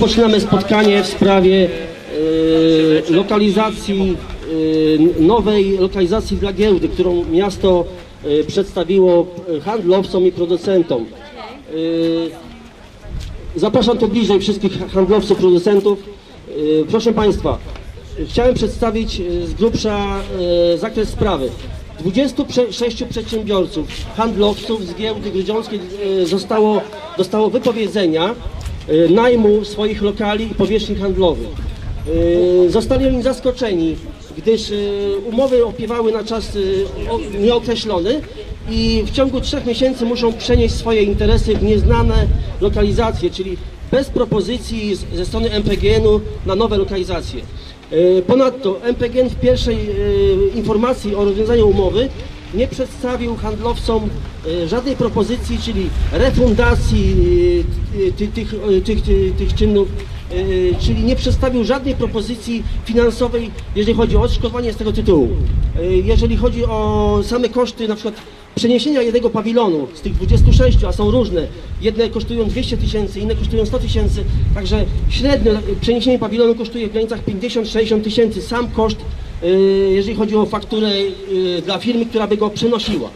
Rozpoczynamy spotkanie w sprawie e, lokalizacji, e, nowej lokalizacji dla giełdy, którą miasto e, przedstawiło handlowcom i producentom. E, Zapraszam tu bliżej wszystkich handlowców, producentów. E, Proszę Państwa, chciałem przedstawić e, z grubsza zakres sprawy. 26 przedsiębiorców, handlowców z giełdy grudziąckiej zostało, dostało wypowiedzenia najmu swoich lokali i powierzchni handlowych. E, Zostali oni zaskoczeni, gdyż e, umowy opiewały na czas e, nieokreślony i w ciągu trzech miesięcy muszą przenieść swoje interesy w nieznane lokalizacje, czyli bez propozycji ze strony MPGN-u na nowe lokalizacje. E, Ponadto MPGN w pierwszej e, informacji o rozwiązaniu umowy nie przedstawił handlowcom e, żadnej propozycji, czyli refundacji e, ty- tych, e, tych, tych, tych czynów, e, czyli nie przedstawił żadnej propozycji finansowej, jeżeli chodzi o odszkodowanie z tego tytułu. E, Jeżeli chodzi o same koszty, na przykład przeniesienia jednego pawilonu z tych 26, a są różne, jedne kosztują 200 tysięcy, inne kosztują 100 tysięcy, także średnio przeniesienie pawilonu kosztuje w granicach 50-60 tysięcy, sam koszt, e, jeżeli chodzi o fakturę e, dla firmy, która by go przenosiła.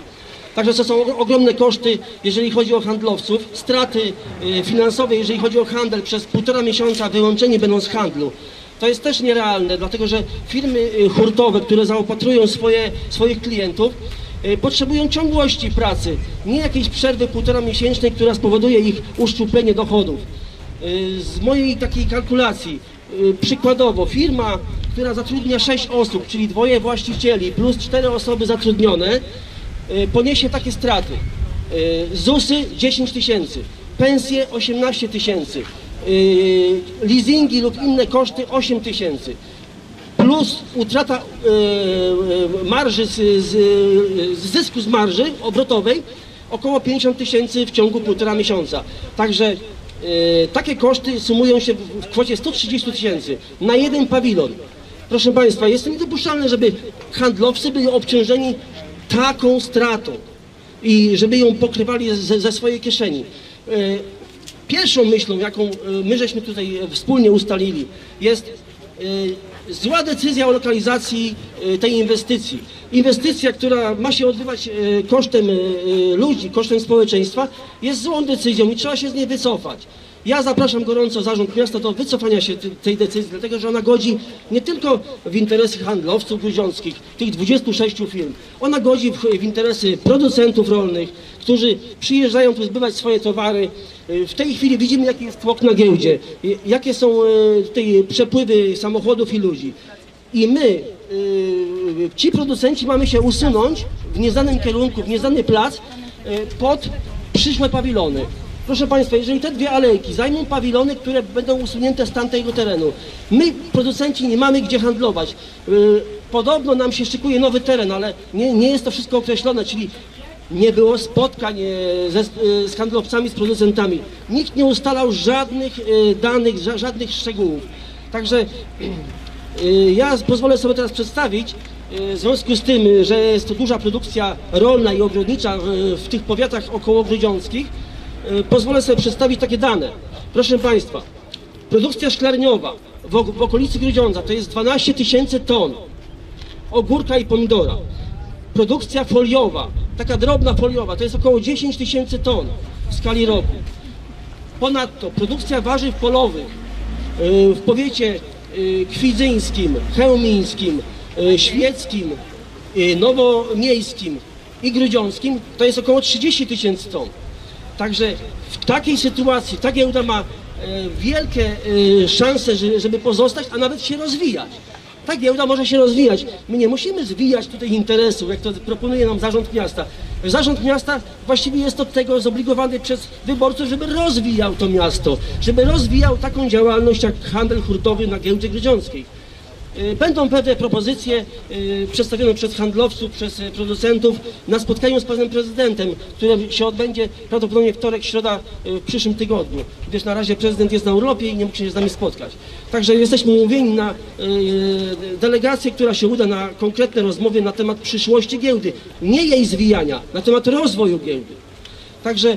Także to są ogromne koszty, jeżeli chodzi o handlowców, straty e, finansowe, jeżeli chodzi o handel przez półtora miesiąca wyłączeni będą z handlu. To jest też nierealne, dlatego że firmy hurtowe, które zaopatrują swoje, swoich klientów, potrzebują ciągłości pracy, nie jakiejś przerwy półtora miesięcznej, która spowoduje ich uszczuplenie dochodów. Z mojej takiej kalkulacji, przykładowo firma, która zatrudnia 6 osób, czyli dwoje właścicieli plus 4 osoby zatrudnione, e, poniesie takie straty. E, ZUSy 10 tysięcy, pensje 18 tysięcy, e, leasingi lub inne koszty 8 tysięcy, plus utrata marży, z, z, zysku z marży obrotowej około 50 tysięcy w ciągu półtora miesiąca. Także takie koszty sumują się w kwocie 130 tysięcy na jeden pawilon. Proszę Państwa, jest to niedopuszczalne, żeby handlowcy byli obciążeni taką stratą i żeby ją pokrywali ze, ze swojej kieszeni. E, Pierwszą myślą, jaką e, my żeśmy tutaj wspólnie ustalili, jest e, zła decyzja o lokalizacji tej inwestycji. Inwestycja, która ma się odbywać kosztem ludzi, kosztem społeczeństwa, jest złą decyzją i trzeba się z niej wycofać. Ja zapraszam gorąco zarząd miasta do wycofania się tej decyzji, dlatego że ona godzi nie tylko w interesy handlowców grudziąckich, tych 26 firm, ona godzi w, w interesy producentów rolnych, którzy przyjeżdżają tu zbywać swoje towary. Y, W tej chwili widzimy, jaki jest tłok na giełdzie, y, jakie są y, tutaj przepływy samochodów i ludzi. I my, ci producenci, mamy się usunąć w nieznanym kierunku, w nieznany plac pod przyszłe pawilony. Proszę Państwa, jeżeli te dwie alejki zajmą pawilony, które będą usunięte z tamtego terenu, my, producenci, nie mamy gdzie handlować. Y, Podobno nam się szykuje nowy teren, ale nie, nie jest to wszystko określone, czyli nie było spotkań e, ze, e, z handlowcami, z producentami. Nikt nie ustalał żadnych e, danych, ża- żadnych szczegółów. Także ja pozwolę sobie teraz przedstawić, w związku z tym, że jest to duża produkcja rolna i ogrodnicza w tych powiatach okołogródziąckich, e, pozwolę sobie przedstawić takie dane. Proszę Państwa, produkcja szklarniowa w, ok- w okolicy Grudziądza to jest 12 tysięcy ton ogórka i pomidora. Produkcja foliowa, taka drobna foliowa, to jest około 10 tysięcy ton w skali roku. Ponadto produkcja warzyw polowych y, w powiecie y, kwidzyńskim, chełmińskim, świeckim, nowomiejskim i grudziąckim to jest około 30 tysięcy ton. Także w takiej sytuacji ta giełda ma e, wielkie e, szanse, że- żeby pozostać, a nawet się rozwijać. Ta giełda może się rozwijać. My nie musimy zwijać tutaj interesów, jak to proponuje nam zarząd miasta. Zarząd miasta właściwie jest od tego zobligowany przez wyborców, żeby rozwijał to miasto, żeby rozwijał taką działalność jak handel hurtowy na giełdzie grudziąckiej. Y, Będą pewne propozycje y, przedstawione przez handlowców, przez y, producentów na spotkaniu z panem prezydentem, które się odbędzie prawdopodobnie wtorek, środa w przyszłym tygodniu, gdyż na razie prezydent jest na urlopie i nie mógł się z nami spotkać. Także jesteśmy umówieni na delegację, która się uda na konkretne rozmowy na temat przyszłości giełdy, nie jej zwijania, na temat rozwoju giełdy. Także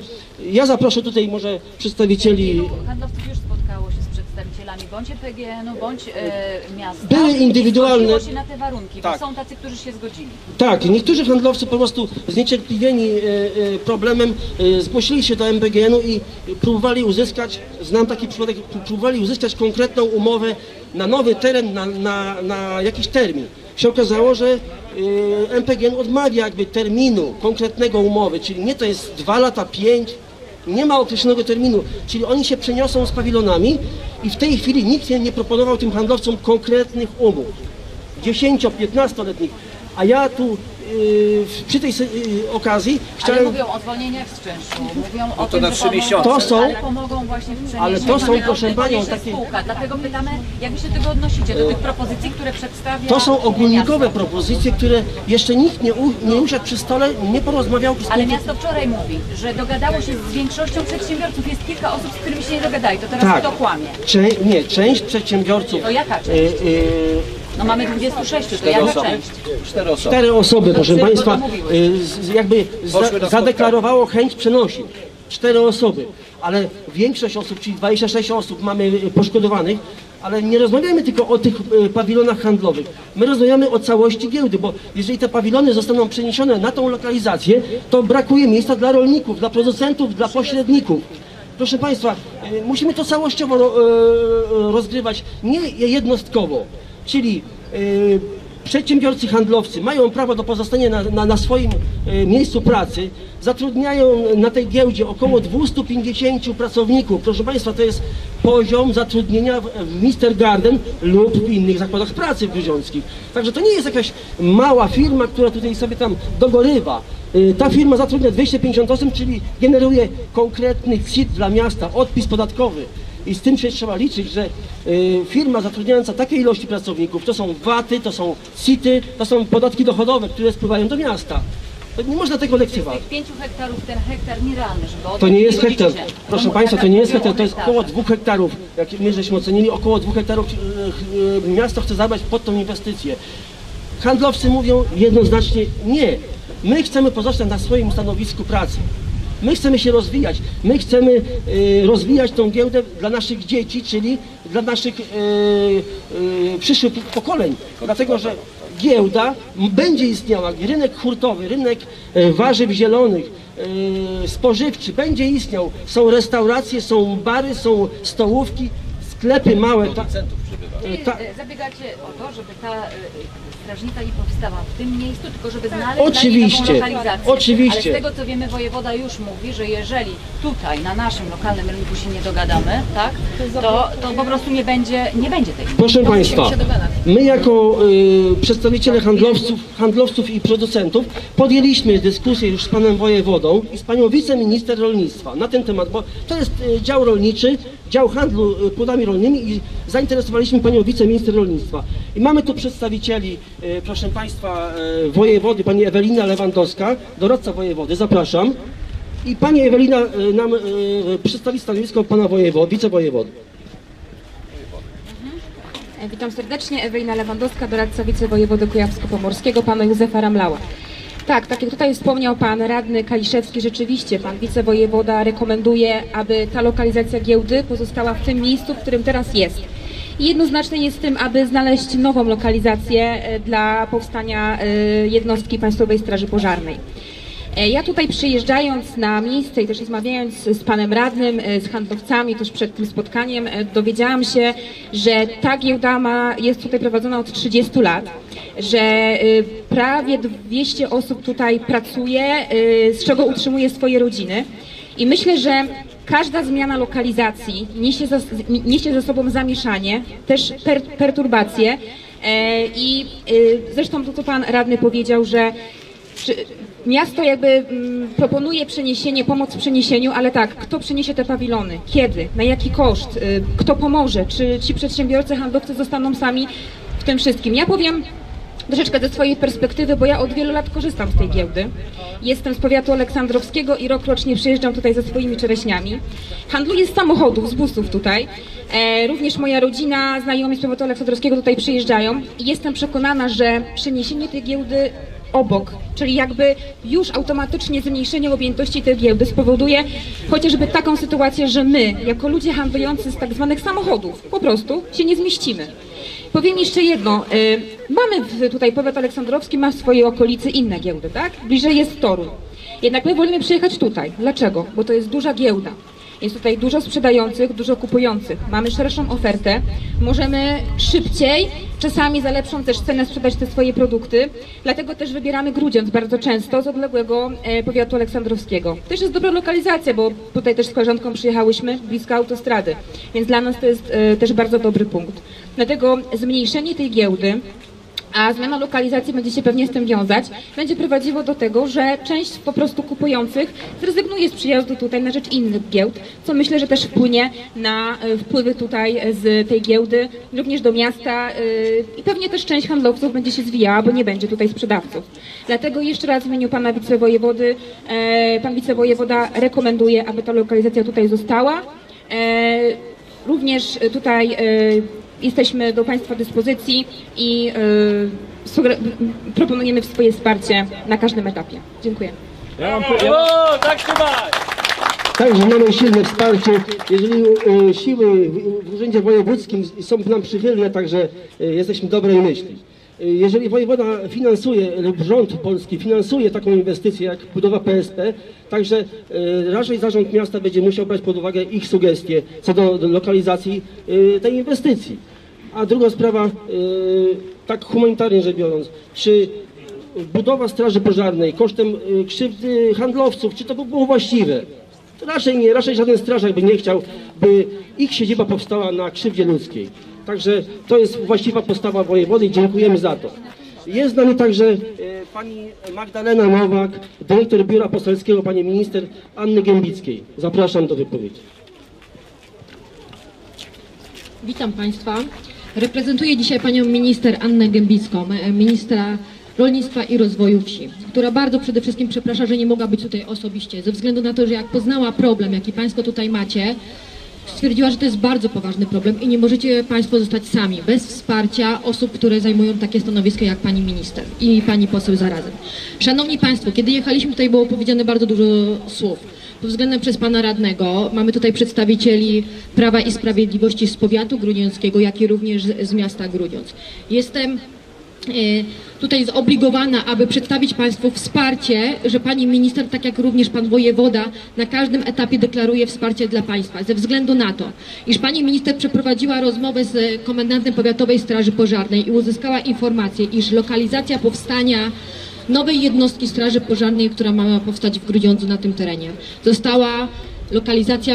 ja zaproszę tutaj może przedstawicieli Handlowców już właścicielami bądź PGN-u, bądź e, miasta. Były indywidualne- Nie zgodziło się na te warunki, Tak. bo są tacy, którzy się zgodzili. Tak, niektórzy handlowcy po prostu zniecierpliwieni e, e, problemem e, zgłosili się do MBGN-u i próbowali uzyskać, znam taki przypadek, próbowali uzyskać konkretną umowę na nowy teren, na, na, na jakiś termin. Się okazało, że e, MPGN odmawia jakby terminu konkretnego umowy, czyli nie to jest dwa lata, pięć, nie ma określonego terminu, czyli oni się przeniosą z pawilonami i w tej chwili nikt nie, proponował tym handlowcom konkretnych umów. 10-15-letnich. A ja tu przy tej yy, okazji Ale chciałem. mówią o zwolnieniach z czynszu, mówią o to tym, na że pomogą, miesiące. To są- ale pomogą właśnie w przeniesieniu. Ale to są, ale proszę panią, takie- spółka. Dlatego pytamy, jak wy się do tego odnosicie, do tych propozycji, które przedstawia To są ogólnikowe miasto. propozycje, które jeszcze nikt nie, u, nie usiadł przy stole, nie porozmawiał z Ale miasto wczoraj mówi, że dogadało się z większością przedsiębiorców. Jest kilka osób, z którymi się nie dogadali. To teraz Tak. kto kłamie? Cze- nie, część przedsiębiorców. To jaka część? yy, yy, No mamy 26, to jaka osoby. część? Cztery osoby. Cztery osoby, proszę Państwa, y, z- jakby Poszły za, zadeklarowało chęć przenosin. Cztery osoby, ale większość osób, czyli 26 osób mamy y, poszkodowanych, ale nie rozmawiamy tylko o tych y, pawilonach handlowych. My rozmawiamy o całości giełdy, bo jeżeli te pawilony zostaną przeniesione na tą lokalizację, to brakuje miejsca dla rolników, dla producentów, dla pośredników. Proszę Państwa, y, musimy to całościowo ro- y, rozgrywać, nie jednostkowo. Czyli y, przedsiębiorcy handlowcy mają prawo do pozostania na, na, na swoim y, miejscu pracy, zatrudniają na tej giełdzie około 250 pracowników. Proszę Państwa, to jest poziom zatrudnienia w, w Mister Garden lub w innych zakładach pracy gruziąckich. Także to nie jest jakaś mała firma, która tutaj sobie tam dogorywa. Y, Ta firma zatrudnia 250 osób, czyli generuje konkretny CIT dla miasta, odpis podatkowy. I z tym się trzeba liczyć, że y, firma zatrudniająca takiej ilości pracowników, to są VAT-y, to są CIT-y, to są podatki dochodowe, które spływają do miasta. To nie można tego Z lekceważyć. tych 5 hektarów ten hektar nierealny, żeby To nie jest hektar. Proszę No, Państwa, to nie jest hektar, to jest hektarze. około dwóch hektarów. Jak my żeśmy ocenili, około dwóch hektarów y, y, miasto chce zabrać pod tą inwestycję. Handlowcy mówią jednoznacznie nie. My chcemy pozostać na swoim stanowisku pracy. My chcemy się rozwijać. My chcemy y, rozwijać tą giełdę dla naszych dzieci, czyli dla naszych y, y, przyszłych pokoleń. Dlatego, że giełda będzie istniała, rynek hurtowy, rynek warzyw zielonych, spożywczy będzie istniał. Są restauracje, są bary, są stołówki, sklepy małe. Ta, ta, Zabiegacie o to, żeby ta strażnica nie powstała w tym miejscu, tylko żeby znaleźć Oczywiście, lokalizację. oczywiście. Ale z tego co wiemy, wojewoda już mówi, że jeżeli tutaj na naszym lokalnym rynku się nie dogadamy, tak, to, to po prostu nie będzie, nie będzie tej Proszę to Państwa, my jako y, przedstawiciele handlowców, handlowców i producentów podjęliśmy dyskusję już z panem wojewodą i z panią wiceminister rolnictwa na ten temat, bo to jest y, dział rolniczy, dział handlu y, płodami rolnymi i zainteresowaliśmy panią wiceminister rolnictwa. I mamy tu przedstawicieli, proszę Państwa, y, wojewody, pani Ewelina Lewandowska, doradca wojewody, zapraszam. I pani Ewelina y, nam przedstawi stanowisko pana wojewody, wicewojewody. E, Witam serdecznie, Ewelina Lewandowska, doradca wicewojewody kujawsko-pomorskiego, pana Józefa Ramlała. Tak, tak jak tutaj wspomniał pan radny Kaliszewski, rzeczywiście pan wicewojewoda rekomenduje, aby ta lokalizacja giełdy pozostała w tym miejscu, w którym teraz jest. Jednoznaczne jest tym, aby znaleźć nową lokalizację e, dla powstania e, jednostki Państwowej Straży Pożarnej. E, Ja tutaj przyjeżdżając na miejsce i też rozmawiając z panem radnym, z handlowcami tuż przed tym spotkaniem, dowiedziałam się, że ta giełda ma, jest tutaj prowadzona od 30 lat, że prawie 200 osób tutaj pracuje, z czego utrzymuje swoje rodziny. I myślę, że każda zmiana lokalizacji niesie za, niesie ze sobą zamieszanie, też per, perturbacje. E, I e, zresztą to, co pan radny powiedział, że czy miasto jakby mm, proponuje przeniesienie, pomoc w przeniesieniu, ale tak, kto przeniesie te pawilony? Kiedy? Na jaki koszt? Y, Kto pomoże? Czy ci przedsiębiorcy, handlowcy zostaną sami w tym wszystkim? Ja powiem troszeczkę ze swojej perspektywy, bo ja od wielu lat korzystam z tej giełdy. Jestem z powiatu aleksandrowskiego i rok rocznie przyjeżdżam tutaj ze swoimi czereśniami. Handluję z samochodów, z busów tutaj. E, również moja rodzina, znajomi z powiatu aleksandrowskiego tutaj przyjeżdżają i jestem przekonana, że przeniesienie tej giełdy obok, czyli jakby już automatycznie zmniejszenie objętości tej giełdy spowoduje chociażby taką sytuację, że my, jako ludzie handlujący z tak zwanych samochodów, po prostu się nie zmieścimy. Powiem jeszcze jedno. y, Mamy tutaj powiat aleksandrowski, ma w swojej okolicy inne giełdy, tak? Bliżej jest Toruń. Jednak my wolimy przyjechać tutaj. Dlaczego? Bo to jest duża giełda. Jest tutaj dużo sprzedających, dużo kupujących. Mamy szerszą ofertę. Możemy szybciej, czasami za lepszą też cenę sprzedać te swoje produkty. Dlatego też wybieramy Grudziądz bardzo często z odległego e, powiatu aleksandrowskiego. Też jest dobra lokalizacja, bo tutaj też z koleżanką przyjechałyśmy blisko autostrady. Więc dla nas to jest e, też bardzo dobry punkt. Dlatego zmniejszenie tej giełdy a zmiana lokalizacji będzie się pewnie z tym wiązać, będzie prowadziło do tego, że część po prostu kupujących zrezygnuje z przyjazdu tutaj na rzecz innych giełd, co myślę, że też wpłynie na e, wpływy tutaj z tej giełdy, również do miasta e, i pewnie też część handlowców będzie się zwijała, bo nie będzie tutaj sprzedawców. Dlatego jeszcze raz w imieniu pana wicewojewody, e, pan wicewojewoda rekomenduje, aby ta lokalizacja tutaj została. Również tutaj jesteśmy do Państwa dyspozycji i suger- proponujemy swoje wsparcie na każdym etapie. Dziękuję. Ja mam, O, tak trzymaj! Także mamy silne wsparcie. Jeżeli e, siły w- w Urzędzie Wojewódzkim są nam przychylne, także e, jesteśmy dobrej myśli. Jeżeli wojewoda finansuje, lub rząd polski finansuje taką inwestycję jak budowa PSP, także e, raczej zarząd miasta będzie musiał brać pod uwagę ich sugestie co do, lokalizacji e, tej inwestycji. A druga sprawa, e, tak humanitarnie rzecz biorąc, czy budowa straży pożarnej kosztem krzywdy handlowców, czy to by było właściwe? Raczej nie, raczej żaden strażak by nie chciał, by ich siedziba powstała na krzywdzie ludzkiej. Także to jest właściwa postawa wojewody i dziękujemy za to. Jest z nami także e, pani Magdalena Nowak, dyrektor Biura Poselskiego, pani minister Anny Gębickiej. Zapraszam do wypowiedzi. Witam Państwa. Reprezentuję dzisiaj Panią Minister Annę Gębicką, e, ministra rolnictwa i rozwoju wsi, która bardzo przede wszystkim przeprasza, że nie mogła być tutaj osobiście, ze względu na to, że jak poznała problem, jaki Państwo tutaj macie, stwierdziła, że to jest bardzo poważny problem i nie możecie Państwo zostać sami, bez wsparcia osób, które zajmują takie stanowisko jak Pani Minister i Pani Poseł zarazem. Szanowni Państwo, kiedy jechaliśmy tutaj było powiedziane bardzo dużo słów. Pod względem przez pana radnego mamy tutaj przedstawicieli Prawa i Sprawiedliwości z powiatu grudziąckiego, jak i również z, z miasta Grudziądz. Jestem tutaj zobligowana, aby przedstawić Państwu wsparcie, że Pani Minister, tak jak również Pan Wojewoda, na każdym etapie deklaruje wsparcie dla Państwa, ze względu na to, iż Pani Minister przeprowadziła rozmowę z Komendantem Powiatowej Straży Pożarnej i uzyskała informację, iż lokalizacja powstania nowej jednostki Straży Pożarnej, która ma powstać w Grudziądzu na tym terenie, została lokalizacja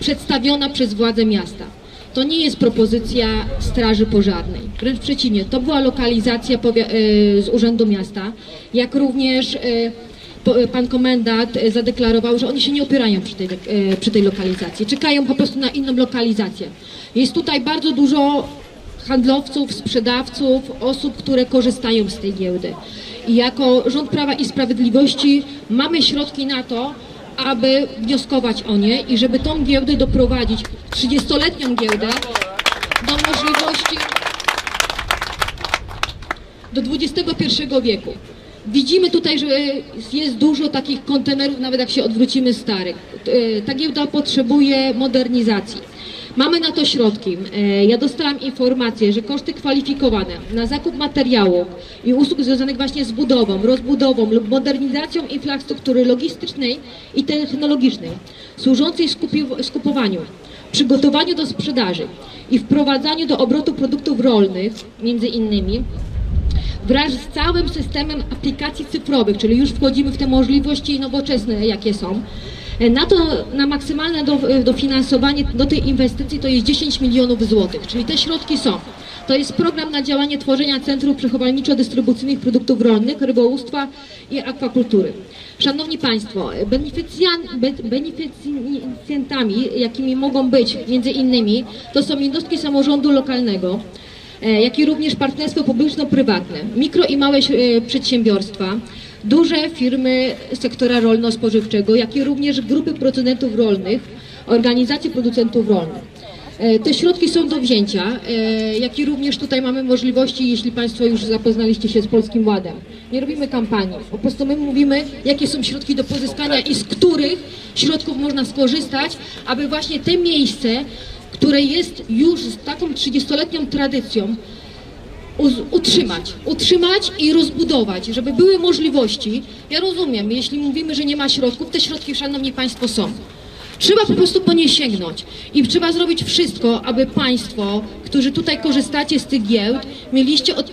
przedstawiona przez władze miasta. To nie jest propozycja Straży Pożarnej. Wręcz przeciwnie, to była lokalizacja e, z Urzędu Miasta, jak również e, e, pan komendant zadeklarował, że oni się nie opierają przy tej, przy tej lokalizacji. Czekają po prostu na inną lokalizację. Jest tutaj bardzo dużo handlowców, sprzedawców, osób, które korzystają z tej giełdy. I jako rząd Prawa i Sprawiedliwości mamy środki na to, aby wnioskować o nie i żeby tą giełdę doprowadzić, 30-letnią giełdę, do możliwości do XXI wieku. Widzimy tutaj, że jest dużo takich kontenerów, nawet jak się odwrócimy starych. E, Ta giełda potrzebuje modernizacji. Mamy na to środki. E, Ja dostałam informację, że koszty kwalifikowane na zakup materiałów i usług związanych właśnie z budową, rozbudową lub modernizacją infrastruktury logistycznej i technologicznej służącej skupowaniu, przygotowaniu do sprzedaży i wprowadzaniu do obrotu produktów rolnych, między innymi, wraz z całym systemem aplikacji cyfrowych, czyli już wchodzimy w te możliwości nowoczesne, jakie są. E, Na to, na maksymalne do, dofinansowanie do tej inwestycji to jest 10 milionów złotych, czyli te środki są. To jest program na działanie tworzenia centrów przechowalniczo-dystrybucyjnych produktów rolnych, rybołówstwa i akwakultury. Szanowni Państwo, beneficjentami, jakimi mogą być między innymi, to są jednostki samorządu lokalnego, e, jak i również partnerstwo publiczno-prywatne, mikro i małe e, przedsiębiorstwa, duże firmy sektora rolno-spożywczego, jak i również grupy producentów rolnych, organizacje producentów rolnych. E, Te środki są do wzięcia, e, jak i również tutaj mamy możliwości, jeśli Państwo już zapoznaliście się z Polskim Ładem. Nie robimy kampanii, po prostu my mówimy, jakie są środki do pozyskania i z których środków można skorzystać, aby właśnie te miejsce, które jest już z taką 30-letnią tradycją, utrzymać, utrzymać i rozbudować, żeby były możliwości. Ja rozumiem, jeśli mówimy, że nie ma środków, te środki, szanowni państwo, są. Trzeba po prostu po nie sięgnąć i trzeba zrobić wszystko, aby państwo, którzy tutaj korzystacie z tych giełd, mieliście od,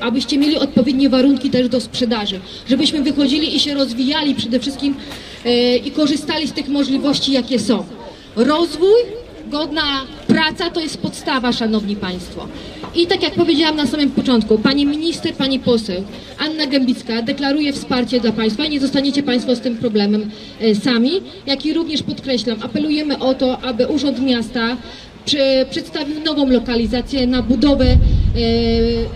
abyście mieli odpowiednie warunki też do sprzedaży, żebyśmy wychodzili i się rozwijali przede wszystkim e, i korzystali z tych możliwości, jakie są. Rozwój, godna praca to jest podstawa, szanowni państwo. I tak jak powiedziałam na samym początku, pani minister, pani poseł Anna Gębicka deklaruje wsparcie dla państwa i nie zostaniecie państwo z tym problemem e, sami. Jak i również podkreślam, apelujemy o to, aby Urząd Miasta prze- przedstawił nową lokalizację na budowę e,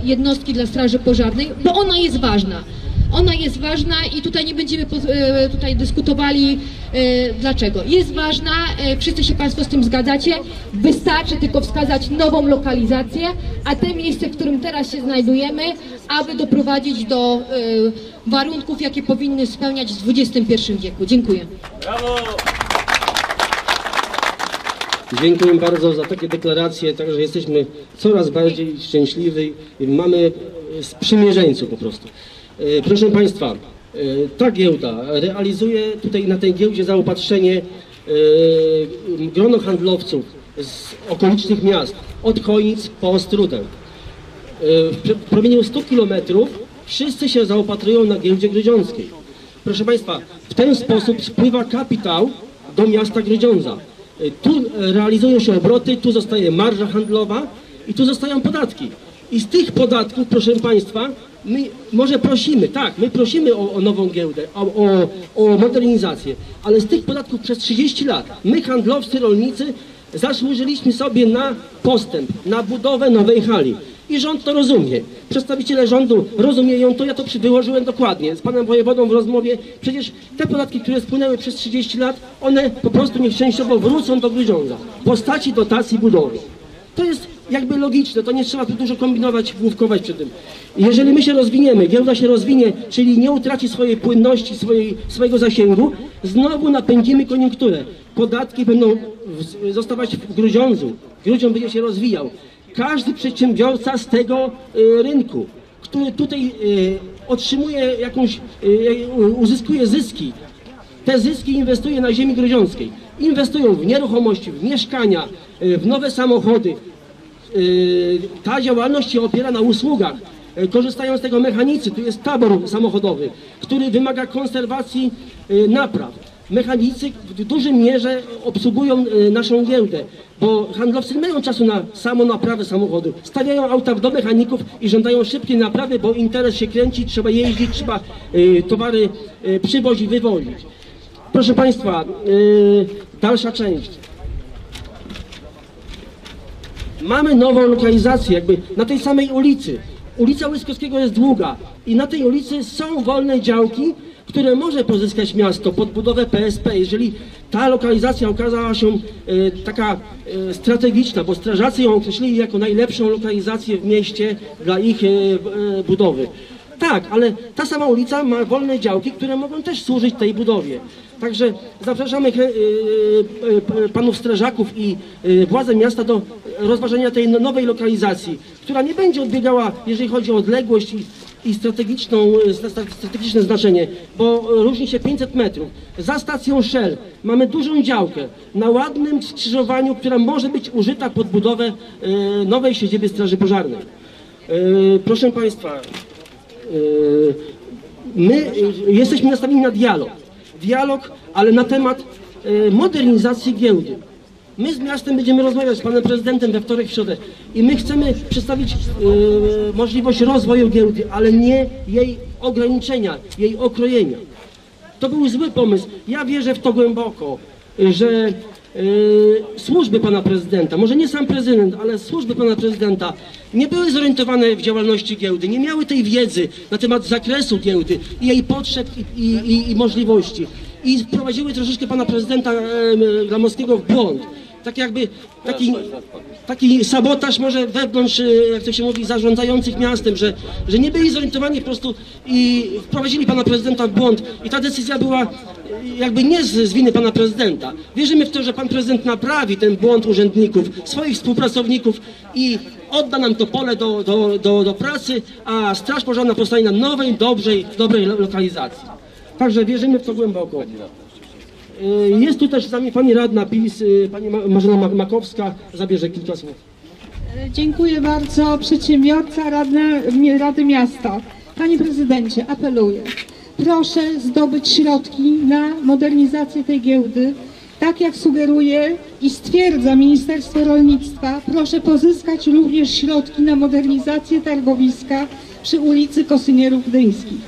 jednostki dla Straży Pożarnej, bo ona jest ważna. Ona jest ważna i tutaj nie będziemy e, tutaj dyskutowali e, dlaczego. Jest ważna, e, wszyscy się Państwo z tym zgadzacie. Wystarczy tylko wskazać nową lokalizację, a te miejsce, w którym teraz się znajdujemy, aby doprowadzić do warunków, jakie powinny spełniać w XXI wieku. Dziękuję. Dziękuję bardzo za takie deklaracje, także jesteśmy coraz bardziej szczęśliwi i mamy sprzymierzeńców po prostu. E, Proszę Państwa, e, ta giełda realizuje tutaj na tej giełdzie zaopatrzenie e, grono handlowców z okolicznych miast, od Chojnic po Ostrudę. W pr- w promieniu 100 kilometrów wszyscy się zaopatrują na giełdzie grudziąckiej. Proszę Państwa, w ten sposób spływa kapitał do miasta Grudziądza. Tu realizują się obroty, tu zostaje marża handlowa i tu zostają podatki. I z tych podatków, proszę Państwa, my może prosimy, tak, my prosimy o, o nową giełdę, o, o, o modernizację, ale z tych podatków przez 30 lat my handlowcy, rolnicy zasłużyliśmy sobie na postęp, na budowę nowej hali. I rząd to rozumie. Przedstawiciele rządu rozumieją to, ja to wyłożyłem dokładnie z panem wojewodą w rozmowie. Przecież te podatki, które spłynęły przez 30 lat, one po prostu nieszczęściowo wrócą do Grudziądza w postaci dotacji budowy. To jest jakby logiczne, to nie trzeba tu dużo kombinować, główkować przy tym. Jeżeli my się rozwiniemy, giełda się rozwinie, czyli nie utraci swojej płynności, swojej, swojego zasięgu, znowu napędzimy koniunkturę. Podatki będą w, zostawać w Grudziądzu. Grudziądz będzie się rozwijał. Każdy przedsiębiorca z tego y, rynku, który tutaj y, otrzymuje jakąś, y, uzyskuje zyski, te zyski inwestuje na ziemi grudziąckiej. Inwestują w nieruchomości, w mieszkania, y, w nowe samochody. Y, Ta działalność się opiera na usługach. Y, Korzystają z tego mechanicy. Tu jest tabor samochodowy, który wymaga konserwacji y, napraw. Mechanicy w dużej mierze obsługują naszą giełdę, bo handlowcy nie mają czasu na samą naprawę samochodu. Stawiają auta do mechaników i żądają szybkiej naprawy, bo interes się kręci, trzeba jeździć, trzeba towary przywozić, wywozić. Proszę Państwa, dalsza część. Mamy nową lokalizację, jakby na tej samej ulicy. Ulica Łyskowskiego jest długa i na tej ulicy są wolne działki, które może pozyskać miasto pod budowę PSP, jeżeli ta lokalizacja okazała się e, taka e, strategiczna, bo strażacy ją określili jako najlepszą lokalizację w mieście dla ich e, budowy. Tak, ale ta sama ulica ma wolne działki, które mogą też służyć tej budowie. Także zapraszamy y, y, y, panów strażaków i władze miasta do rozważenia tej no- nowej lokalizacji, która nie będzie odbiegała, jeżeli chodzi o odległość i, strategiczną, strategiczne znaczenie, bo różni się 500 metrów. Za stacją Shell mamy dużą działkę na ładnym skrzyżowaniu, która może być użyta pod budowę nowej siedziby Straży Pożarnej. Proszę Państwa, my jesteśmy nastawieni na dialog. Dialog, ale na temat yy, modernizacji giełdy. My z miastem będziemy rozmawiać z panem prezydentem we wtorek, w środę i my chcemy przedstawić yy, możliwość rozwoju giełdy, ale nie jej ograniczenia, jej okrojenia. To był zły pomysł. Ja wierzę w to głęboko, że służby pana prezydenta, może nie sam prezydent, ale służby pana prezydenta nie były zorientowane w działalności giełdy, nie miały tej wiedzy na temat zakresu giełdy i jej potrzeb i, i, i, możliwości. I wprowadziły troszeczkę pana prezydenta e, Gramowskiego w błąd. Tak jakby taki, taki sabotaż może wewnątrz, e, jak to się mówi, zarządzających miastem, że, że nie byli zorientowani po prostu i wprowadzili pana prezydenta w błąd. I ta decyzja była e, jakby nie z, z winy pana prezydenta. Wierzymy w to, że pan prezydent naprawi ten błąd urzędników, swoich współpracowników i odda nam to pole do, do, do, do pracy, a Straż Pożarna powstanie na nowej, dobrej, dobrej lo- lokalizacji. Także wierzymy w to głęboko. Y, Jest tu też z nami pani radna PiS, y, pani Ma- Marzena Ma- Makowska, zabierze kilka słów. Dziękuję bardzo. Przedsiębiorca mi- Rady Miasta. Panie Prezydencie, apeluję. Proszę zdobyć środki na modernizację tej giełdy. Tak jak sugeruje i stwierdza Ministerstwo Rolnictwa, proszę pozyskać również środki na modernizację targowiska przy ulicy Kosynierów Gdyńskich.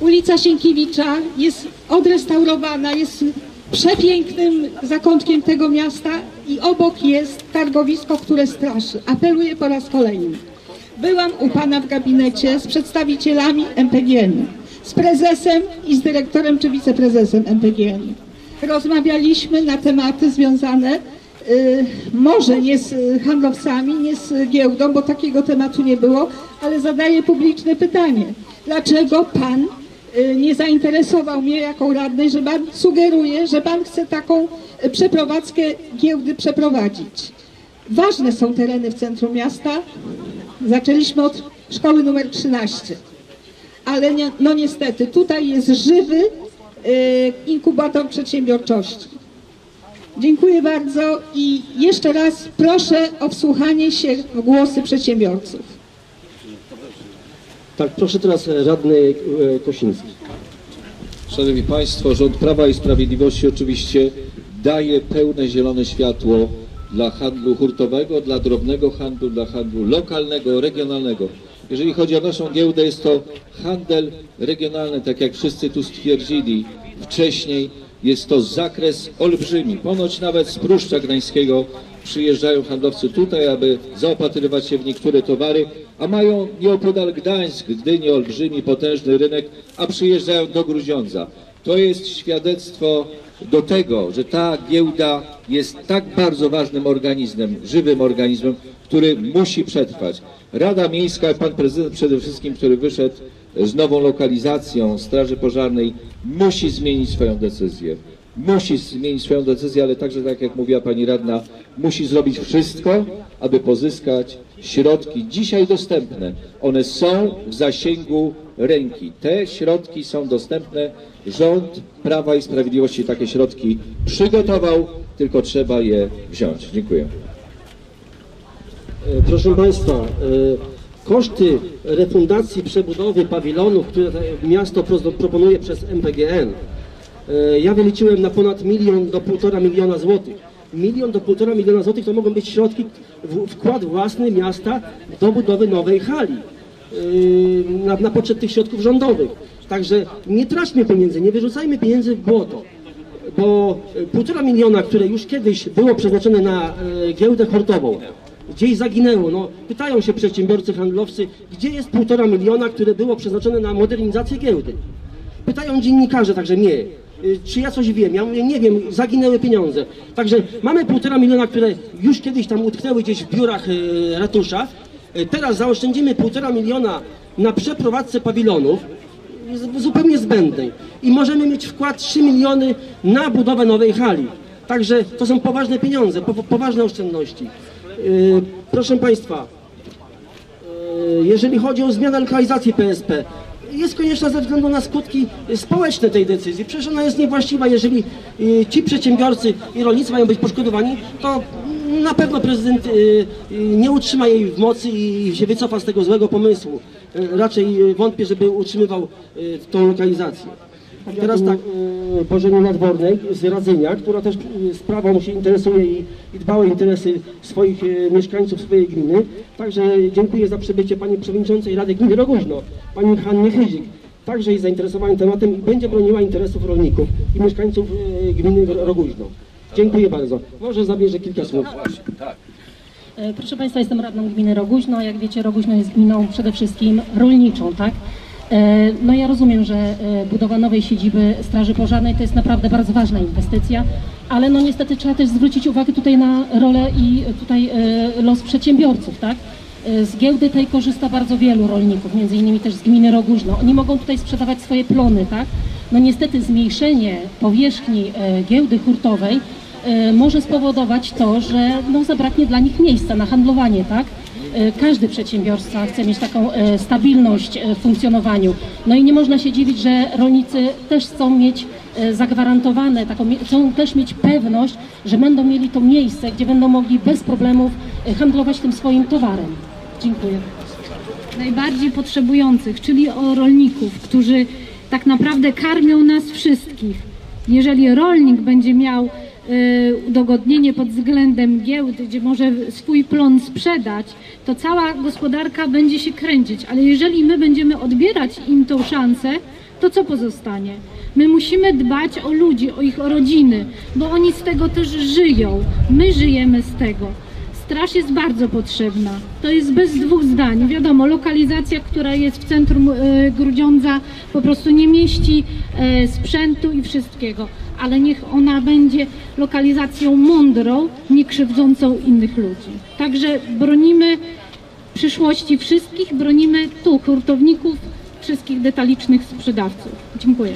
Ulica Sienkiewicza jest odrestaurowana, jest przepięknym zakątkiem tego miasta i obok jest targowisko, które straszy. Apeluję po raz kolejny. Byłam u Pana w gabinecie z przedstawicielami MPGN, z prezesem i z dyrektorem czy wiceprezesem MPGN. Rozmawialiśmy na tematy związane y, może nie z handlowcami, nie z giełdą, bo takiego tematu nie było, ale zadaję publiczne pytanie. Dlaczego Pan nie zainteresował mnie jako radnej, że Pan sugeruje, że Pan chce taką y, przeprowadzkę giełdy przeprowadzić? Ważne są tereny w centrum miasta. Zaczęliśmy od szkoły numer 13 ale nie, no niestety tutaj jest żywy y, inkubator przedsiębiorczości. Dziękuję bardzo i jeszcze raz proszę o wsłuchanie się w głosy przedsiębiorców. Tak, proszę teraz e, radny e, Kosiński. Szanowni Państwo, rząd Prawa i Sprawiedliwości oczywiście daje pełne zielone światło dla handlu hurtowego, dla drobnego handlu, dla handlu lokalnego, regionalnego. Jeżeli chodzi o naszą giełdę, jest to handel regionalny, tak jak wszyscy tu stwierdzili wcześniej. Jest to zakres olbrzymi. Ponoć nawet z Pruszcza Gdańskiego przyjeżdżają handlowcy tutaj, aby zaopatrywać się w niektóre towary, a mają nieopodal Gdańsk, Gdynię, olbrzymi, potężny rynek, a przyjeżdżają do Grudziądza. To jest świadectwo do tego, że ta giełda jest tak bardzo ważnym organizmem, żywym organizmem, który musi przetrwać. Rada Miejska, pan prezydent przede wszystkim, który wyszedł z nową lokalizacją Straży Pożarnej, musi zmienić swoją decyzję. Musi zmienić swoją decyzję, ale także, tak jak mówiła pani radna, musi zrobić wszystko, aby pozyskać środki dzisiaj dostępne. One są w zasięgu ręki. Te środki są dostępne. Rząd Prawa i Sprawiedliwości takie środki przygotował, tylko trzeba je wziąć. Dziękuję. E, Proszę Państwa, e, koszty refundacji przebudowy pawilonów, które miasto pro- proponuje przez MPGN, ja wyliczyłem na ponad milion do półtora miliona złotych. Milion do półtora miliona złotych to mogą być środki, wkład własny miasta do budowy nowej hali e, na, na tych środków rządowych. Także nie traćmy pieniędzy, nie wyrzucajmy pieniędzy w błoto bo e, półtora miliona, które już kiedyś było przeznaczone na e, giełdę hurtową, gdzieś zaginęło. No, pytają się przedsiębiorcy, handlowcy, gdzie jest półtora miliona, które było przeznaczone na modernizację giełdy. Pytają dziennikarze, także mnie, y, czy ja coś wiem. Ja mówię, nie wiem, zaginęły pieniądze. Także mamy półtora miliona, które już kiedyś tam utknęły gdzieś w biurach y, ratusza. Y, Teraz zaoszczędzimy półtora miliona na przeprowadzce pawilonów, zupełnie zbędnej. I możemy mieć wkład 3 miliony na budowę nowej hali. Także to są poważne pieniądze, po, poważne oszczędności. Proszę Państwa, jeżeli chodzi o zmianę lokalizacji PSP, jest konieczna ze względu na skutki społeczne tej decyzji. Przecież ona jest niewłaściwa, jeżeli yy, ci przedsiębiorcy i rolnicy mają być poszkodowani, to na pewno prezydent yy, yy, nie utrzyma jej w mocy i się wycofa z tego złego pomysłu. Raczej wątpię, żeby utrzymywał tą lokalizację. Teraz tak, yy, Bożeny Nadwornej z Radzenia, która też yy, sprawą się interesuje i, i dba o interesy swoich yy, mieszkańców swojej gminy. Także dziękuję za przybycie Pani Przewodniczącej Rady Gminy Roguźno, Pani Hanny Chyzik. Także jest zainteresowana tematem i będzie broniła interesów rolników i mieszkańców gminy Roguźno. Dziękuję bardzo. Może zabierze kilka słów. E, Proszę Państwa, jestem radną gminy Roguźno. Jak wiecie, Roguźno jest gminą przede wszystkim rolniczą, tak? E, No ja rozumiem, że e, budowa nowej siedziby Straży Pożarnej to jest naprawdę bardzo ważna inwestycja ale no niestety trzeba też zwrócić uwagę tutaj na rolę i tutaj e, los przedsiębiorców, tak? Z giełdy tej korzysta bardzo wielu rolników, między innymi też z gminy Rogużno. Oni mogą tutaj sprzedawać swoje plony, tak? No niestety zmniejszenie powierzchni giełdy hurtowej może spowodować to, że no, zabraknie dla nich miejsca na handlowanie, tak? E, Każdy przedsiębiorca chce mieć taką e, stabilność e, w funkcjonowaniu. No i nie można się dziwić, że rolnicy też chcą mieć zagwarantowane, taką, chcą też mieć pewność, że będą mieli to miejsce, gdzie będą mogli bez problemów handlować tym swoim towarem. Dziękuję. najbardziej potrzebujących, czyli o rolników, którzy tak naprawdę karmią nas wszystkich. Jeżeli rolnik będzie miał udogodnienie pod względem giełdy, gdzie może swój plon sprzedać, to cała gospodarka będzie się kręcić, ale jeżeli my będziemy odbierać im tą szansę, to co pozostanie? My musimy dbać o ludzi, o ich rodziny, bo oni z tego też żyją. My żyjemy z tego. Straż jest bardzo potrzebna. To jest bez dwóch zdań. Wiadomo, lokalizacja, która jest w centrum e, Grudziądza, po prostu nie mieści e, sprzętu i wszystkiego, ale niech ona będzie lokalizacją mądrą, nie krzywdzącą innych ludzi. Także bronimy przyszłości wszystkich, bronimy tu hurtowników, wszystkich detalicznych sprzedawców. Dziękuję.